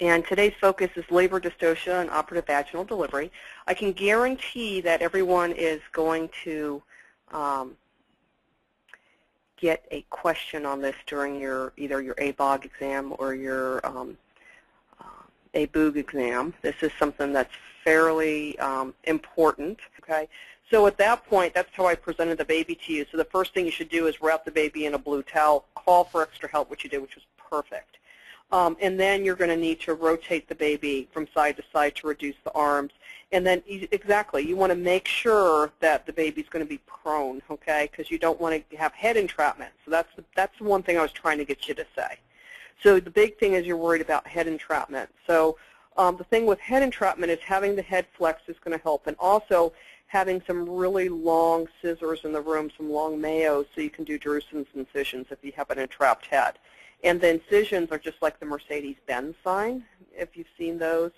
And today's focus is labor dystocia and operative vaginal delivery. I can guarantee that everyone is going to um, get a question on this during your either your ABOG exam or your um, uh, AOBOG exam. This is something that's fairly um, important. Okay, so at that point, that's how I presented the baby to you. So the first thing you should do is wrap the baby in a blue towel, call for extra help, which you did, which was perfect. Um, and then you're going to need to rotate the baby from side to side to reduce the arms. And then exactly, you want to make sure that the baby's going to be prone, okay? Because you don't want to have head entrapment. So that's the, that's the one thing I was trying to get you to say. So the big thing is you're worried about head entrapment. So um, the thing with head entrapment is having the head flex is going to help, and also having some really long scissors in the room, some long mayos, so you can do Dührssen's incisions if you have an entrapped head. And the incisions are just like the Mercedes-Benz sign, if you've seen those.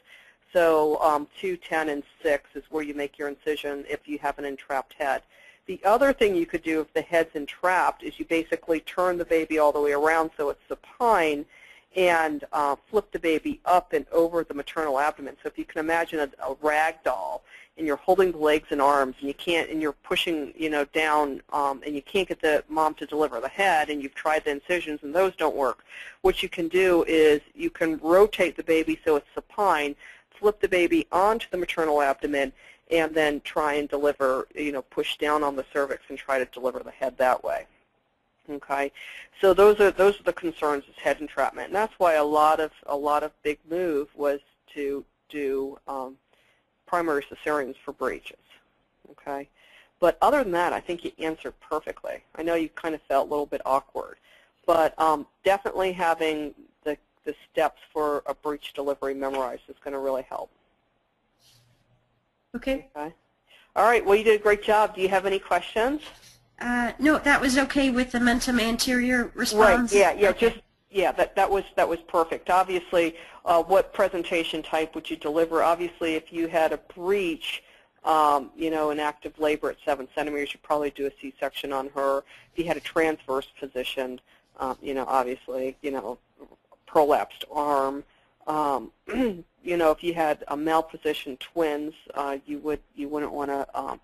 So um, 2, 10, and 6 is where you make your incision if you have an entrapped head. The other thing you could do if the head's entrapped is you basically turn the baby all the way around so it's supine and uh, flip the baby up and over the maternal abdomen. So if you can imagine a, a rag doll and you're holding the legs and arms and you can't and you're pushing you know down um, and you can't get the mom to deliver the head and you've tried the incisions and those don't work what you can do is you can rotate the baby so it's supine flip the baby onto the maternal abdomen and then try and deliver you know push down on the cervix and try to deliver the head that way okay so those are those are the concerns is head entrapment and that's why a lot of a lot of big move was to do um, primary cesareans for breeches. Okay, but other than that, I think you answered perfectly. I know you kind of felt a little bit awkward, but um, definitely having the the steps for a breech delivery memorized is going to really help. Okay. Okay. All right. Well, you did a great job. Do you have any questions? Uh, no, that was okay with the mentum anterior response. Right. Yeah. Yeah. Okay. Just yeah, that, that was that was perfect. Obviously, uh, what presentation type would you deliver? Obviously, if you had a breech, um, you know, an active labor at seven centimeters, you'd probably do a C-section on her. If you had a transverse position, um, you know, obviously, you know, prolapsed arm. Um, you know, if you had a malpositioned twins, uh, you would you wouldn't want to um,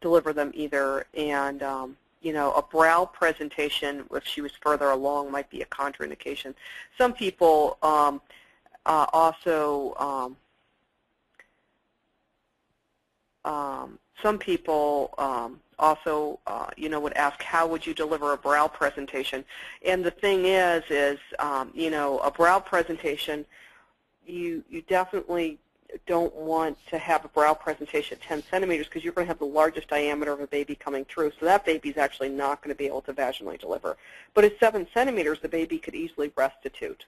deliver them either. And um, you know, a brow presentation, if she was further along, might be a contraindication. Some people um, uh, also, um, um, some people um, also, uh, you know, would ask, how would you deliver a brow presentation? And the thing is, is, um, you know, a brow presentation, you, you definitely don't want to have a brow presentation at 10 centimeters because you're going to have the largest diameter of a baby coming through. So that baby's actually not going to be able to vaginally deliver. But at 7 centimeters, the baby could easily restitute.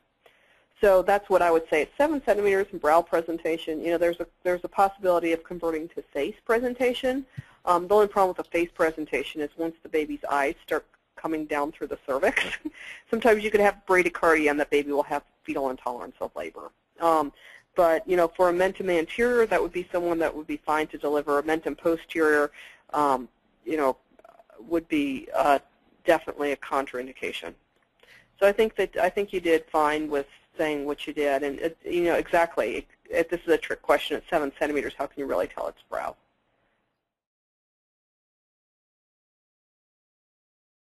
So that's what I would say. At 7 centimeters brow presentation, you know, there's a, there's a possibility of converting to face presentation. Um, the only problem with a face presentation is once the baby's eyes start coming down through the cervix, sometimes you could have bradycardia and the baby will have fetal intolerance of labor. Um, but you know, for a mentum anterior, that would be someone that would be fine to deliver. A mentum posterior, um, you know, would be uh, definitely a contraindication. So I think that I think you did fine with saying what you did, and it, you know exactly. If this is a trick question at seven centimeters, how can you really tell it's brow?